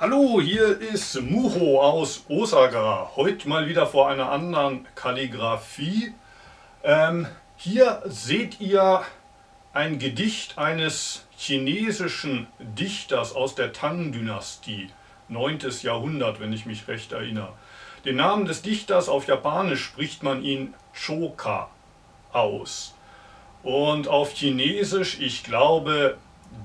Hallo, hier ist Muho aus Osaka. Heute mal wieder vor einer anderen Kalligraphie. Ähm, hier seht ihr ein Gedicht eines chinesischen Dichters aus der Tang-Dynastie, 9. Jahrhundert, wenn ich mich recht erinnere. Den Namen des Dichters auf Japanisch spricht man ihn Shoka aus. Und auf Chinesisch, ich glaube,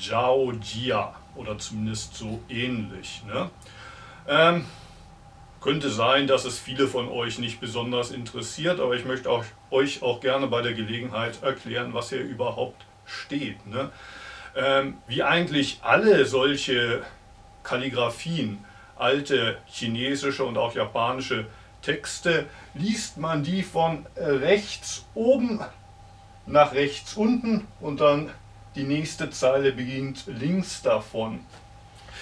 Zhao Jia oder zumindest so ähnlich. Ne? Ähm, könnte sein, dass es viele von euch nicht besonders interessiert, aber ich möchte auch, euch auch gerne bei der Gelegenheit erklären, was hier überhaupt steht. Ne? Ähm, wie eigentlich alle solche Kalligraphien, alte chinesische und auch japanische Texte, liest man die von rechts oben nach rechts unten und dann die nächste Zeile beginnt links davon.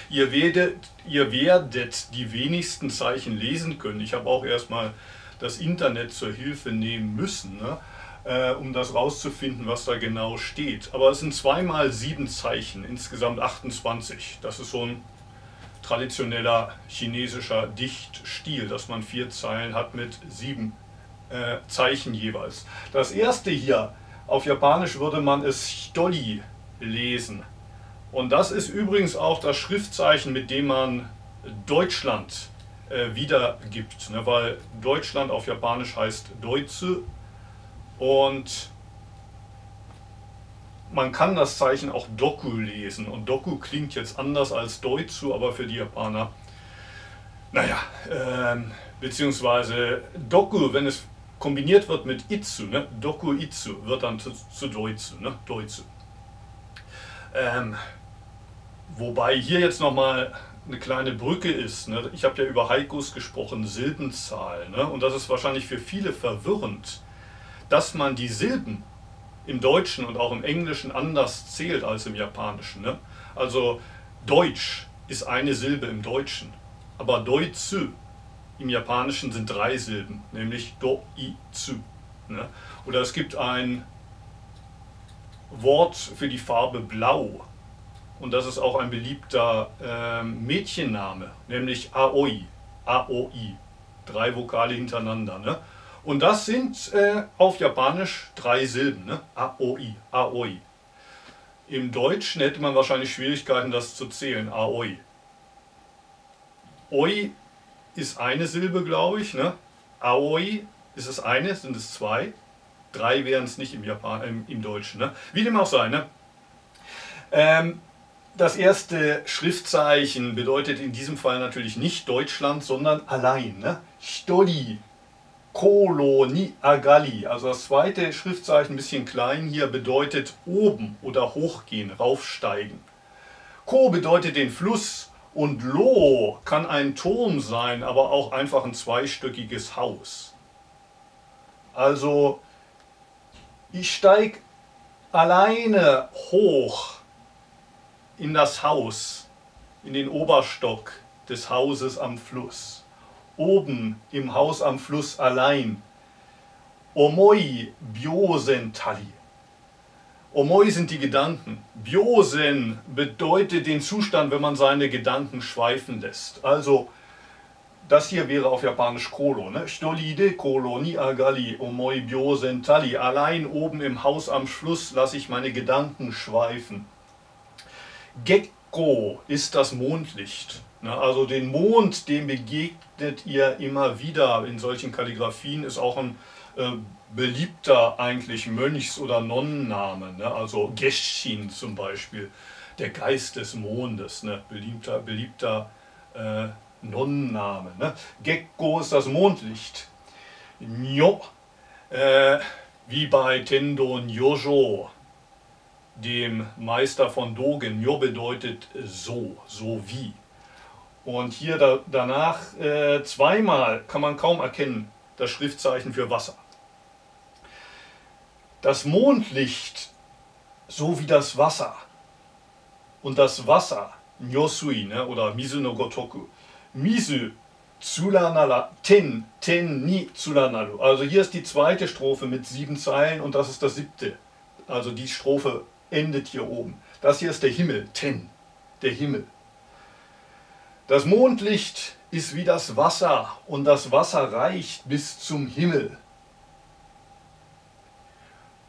Ihr werdet, ihr werdet die wenigsten Zeichen lesen können. Ich habe auch erstmal das Internet zur Hilfe nehmen müssen, ne, äh, um das rauszufinden, was da genau steht. Aber es sind zweimal sieben Zeichen, insgesamt 28. Das ist so ein traditioneller chinesischer Dichtstil, dass man vier Zeilen hat mit sieben äh, Zeichen jeweils. Das erste hier auf Japanisch würde man es Stolli lesen. Und das ist übrigens auch das Schriftzeichen, mit dem man Deutschland äh, wiedergibt, ne? weil Deutschland auf Japanisch heißt Deutsche und man kann das Zeichen auch Doku lesen und Doku klingt jetzt anders als Deutsche, aber für die Japaner, naja, äh, beziehungsweise Doku, wenn es kombiniert wird mit Itsu, ne? Doku Itsu, wird dann zu, zu Deutsche, ne? Deutsche. Ähm, wobei hier jetzt nochmal eine kleine Brücke ist. Ne? Ich habe ja über Haikus gesprochen, Silbenzahl. Ne? Und das ist wahrscheinlich für viele verwirrend, dass man die Silben im Deutschen und auch im Englischen anders zählt als im Japanischen. Ne? Also Deutsch ist eine Silbe im Deutschen, aber Deutsche im Japanischen sind drei Silben, nämlich Do-I-Tsu. Ne? Oder es gibt ein Wort für die Farbe Blau. Und das ist auch ein beliebter äh, Mädchenname, nämlich Aoi. Aoi. Drei Vokale hintereinander. Ne? Und das sind äh, auf Japanisch drei Silben. Ne? Aoi. Aoi. Im Deutschen hätte man wahrscheinlich Schwierigkeiten, das zu zählen. Aoi. Oi ist eine Silbe, glaube ich. Ne? Aoi ist es eine, sind es zwei. Drei wären es nicht im, Japan, im, im Deutschen. Ne? Wie dem auch sei. Ne? Ähm, das erste Schriftzeichen bedeutet in diesem Fall natürlich nicht Deutschland, sondern allein. Ne? Stodi, Kolo, Ni, Agali. Also das zweite Schriftzeichen, ein bisschen klein hier, bedeutet oben oder hochgehen, raufsteigen. Ko bedeutet den Fluss und Lo kann ein Turm sein, aber auch einfach ein zweistöckiges Haus. Also ich steige alleine hoch in das Haus, in den Oberstock des Hauses am Fluss. Oben im Haus am Fluss allein. Omoi Biosen Tali. Omoi sind die Gedanken. Biosen bedeutet den Zustand, wenn man seine Gedanken schweifen lässt. Also das hier wäre auf Japanisch Kolo. Ne? Stolide Kolo ni agali omoi byosen tali. Allein oben im Haus am Schluss lasse ich meine Gedanken schweifen. Gekko ist das Mondlicht. Ne? Also den Mond, dem begegnet ihr immer wieder in solchen Kalligraphien, ist auch ein beliebter eigentlich Mönchs- oder Nonnenname. Ne? Also Geshin zum Beispiel, der Geist des Mondes, ne? beliebter, beliebter äh, Nonnenname. Ne? Gekko ist das Mondlicht. Nyo, äh, wie bei Tendo Nyojo, dem Meister von Dogen. Nyo bedeutet so, so wie. Und hier da, danach äh, zweimal kann man kaum erkennen das Schriftzeichen für Wasser. Das Mondlicht, so wie das Wasser. Und das Wasser, Nyosui ne, oder Mizu no Gotoku, Misu Tsulanala, Ten, Ten ni Tsulanalu. Also hier ist die zweite Strophe mit sieben Zeilen und das ist das siebte. Also die Strophe endet hier oben. Das hier ist der Himmel, Ten, der Himmel. Das Mondlicht ist wie das Wasser und das Wasser reicht bis zum Himmel.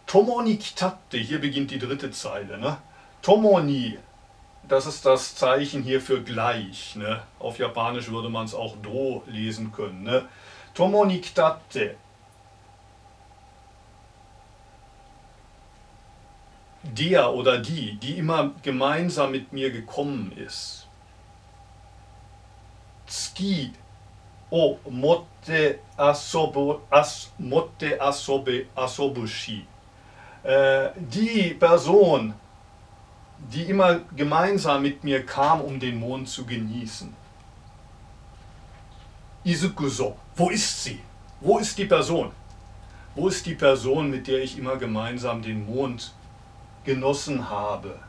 Tomoni kitatte, hier beginnt die dritte Zeile. Ne? Tomoni, das ist das Zeichen hier für gleich. Ne? Auf Japanisch würde man es auch Do lesen können. Ne? Tomoni kitatte. Der oder die, die immer gemeinsam mit mir gekommen ist. Tsuki o motte asobu, as, motte asobe, asobushi. Äh, die Person, die immer gemeinsam mit mir kam, um den Mond zu genießen. Izukuso, wo ist sie? Wo ist die Person? Wo ist die Person, mit der ich immer gemeinsam den Mond genossen habe?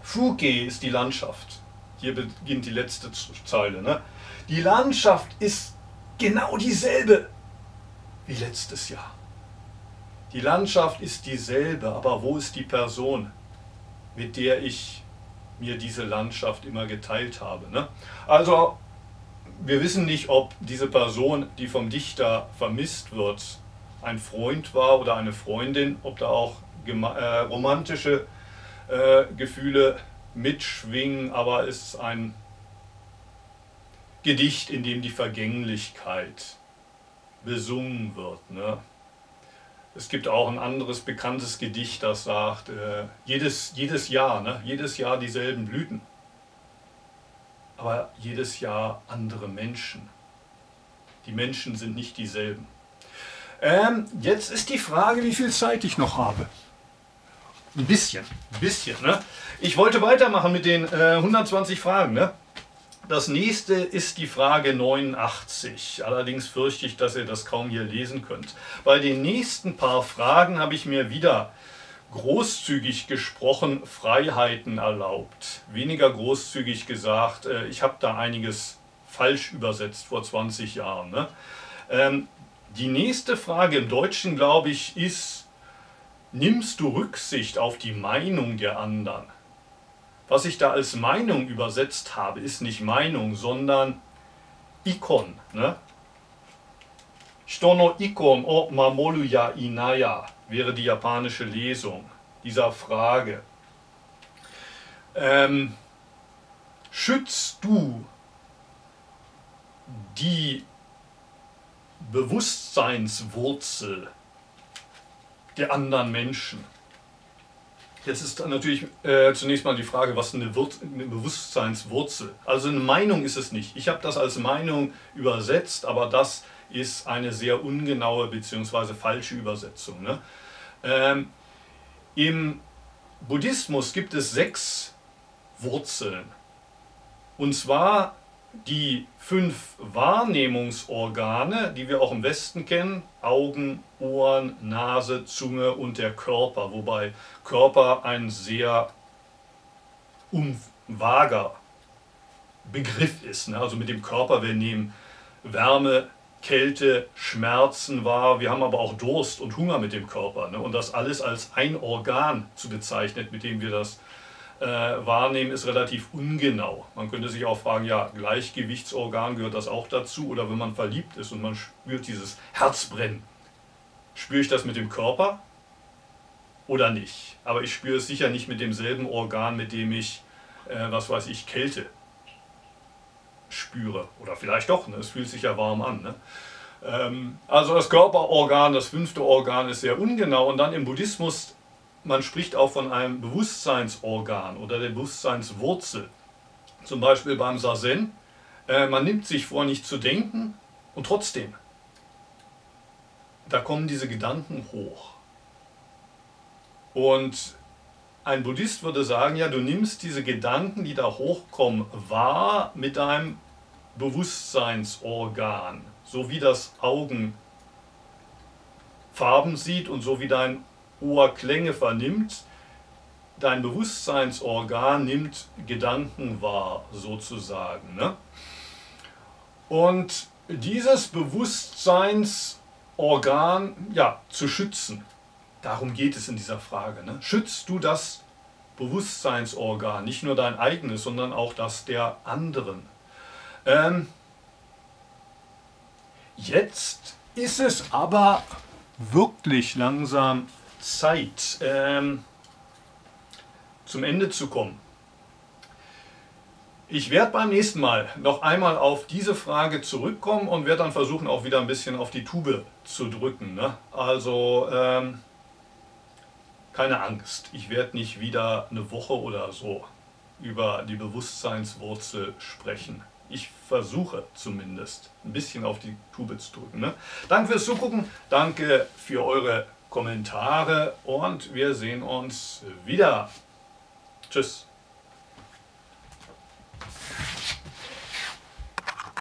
Fuke ist die Landschaft. Hier beginnt die letzte Zeile. Ne? Die Landschaft ist genau dieselbe wie letztes Jahr. Die Landschaft ist dieselbe, aber wo ist die Person, mit der ich mir diese Landschaft immer geteilt habe? Ne? Also, wir wissen nicht, ob diese Person, die vom Dichter vermisst wird, ein Freund war oder eine Freundin, ob da auch äh, romantische äh, Gefühle mitschwingen, aber es ist ein Gedicht, in dem die Vergänglichkeit besungen wird. Ne? Es gibt auch ein anderes bekanntes Gedicht, das sagt, äh, jedes, jedes Jahr, ne? jedes Jahr dieselben Blüten, aber jedes Jahr andere Menschen. Die Menschen sind nicht dieselben. Ähm, jetzt ist die Frage, wie viel Zeit ich noch habe. Ein bisschen, ein bisschen. Ne? Ich wollte weitermachen mit den äh, 120 Fragen. Ne? Das nächste ist die Frage 89. Allerdings fürchte ich, dass ihr das kaum hier lesen könnt. Bei den nächsten paar Fragen habe ich mir wieder großzügig gesprochen Freiheiten erlaubt. Weniger großzügig gesagt, äh, ich habe da einiges falsch übersetzt vor 20 Jahren. Ne? Ähm, die nächste Frage im Deutschen, glaube ich, ist, nimmst du Rücksicht auf die Meinung der anderen? Was ich da als Meinung übersetzt habe, ist nicht Meinung, sondern Ikon. Ne? Shitono Ikon o mamoru ya inaya wäre die japanische Lesung dieser Frage. Ähm, schützt du die Bewusstseinswurzel der anderen Menschen. Jetzt ist natürlich äh, zunächst mal die Frage, was eine, eine Bewusstseinswurzel? Also eine Meinung ist es nicht. Ich habe das als Meinung übersetzt, aber das ist eine sehr ungenaue bzw. falsche Übersetzung. Ne? Ähm, Im Buddhismus gibt es sechs Wurzeln. Und zwar die fünf Wahrnehmungsorgane, die wir auch im Westen kennen, Augen, Ohren, Nase, Zunge und der Körper, wobei Körper ein sehr vager Begriff ist. Ne? Also mit dem Körper, wir nehmen Wärme, Kälte, Schmerzen wahr, wir haben aber auch Durst und Hunger mit dem Körper. Ne? Und das alles als ein Organ zu bezeichnen, mit dem wir das äh, wahrnehmen, ist relativ ungenau. Man könnte sich auch fragen, ja, Gleichgewichtsorgan gehört das auch dazu? Oder wenn man verliebt ist und man spürt dieses Herzbrennen, spüre ich das mit dem Körper oder nicht? Aber ich spüre es sicher nicht mit demselben Organ, mit dem ich, äh, was weiß ich, Kälte spüre. Oder vielleicht doch, ne? es fühlt sich ja warm an. Ne? Ähm, also das Körperorgan, das fünfte Organ ist sehr ungenau und dann im Buddhismus man spricht auch von einem Bewusstseinsorgan oder der Bewusstseinswurzel. Zum Beispiel beim Sazen. Äh, man nimmt sich vor, nicht zu denken und trotzdem, da kommen diese Gedanken hoch. Und ein Buddhist würde sagen, ja, du nimmst diese Gedanken, die da hochkommen, wahr mit deinem Bewusstseinsorgan, so wie das Augen Farben sieht und so wie dein Ohr Klänge vernimmt, dein Bewusstseinsorgan nimmt Gedanken wahr, sozusagen. Ne? Und dieses Bewusstseinsorgan ja, zu schützen, darum geht es in dieser Frage. Ne? Schützt du das Bewusstseinsorgan, nicht nur dein eigenes, sondern auch das der anderen? Ähm, jetzt ist es aber wirklich langsam Zeit, ähm, zum Ende zu kommen. Ich werde beim nächsten Mal noch einmal auf diese Frage zurückkommen und werde dann versuchen, auch wieder ein bisschen auf die Tube zu drücken. Ne? Also ähm, keine Angst, ich werde nicht wieder eine Woche oder so über die Bewusstseinswurzel sprechen. Ich versuche zumindest ein bisschen auf die Tube zu drücken. Ne? Danke fürs Zugucken, danke für eure Kommentare und wir sehen uns wieder. Tschüss.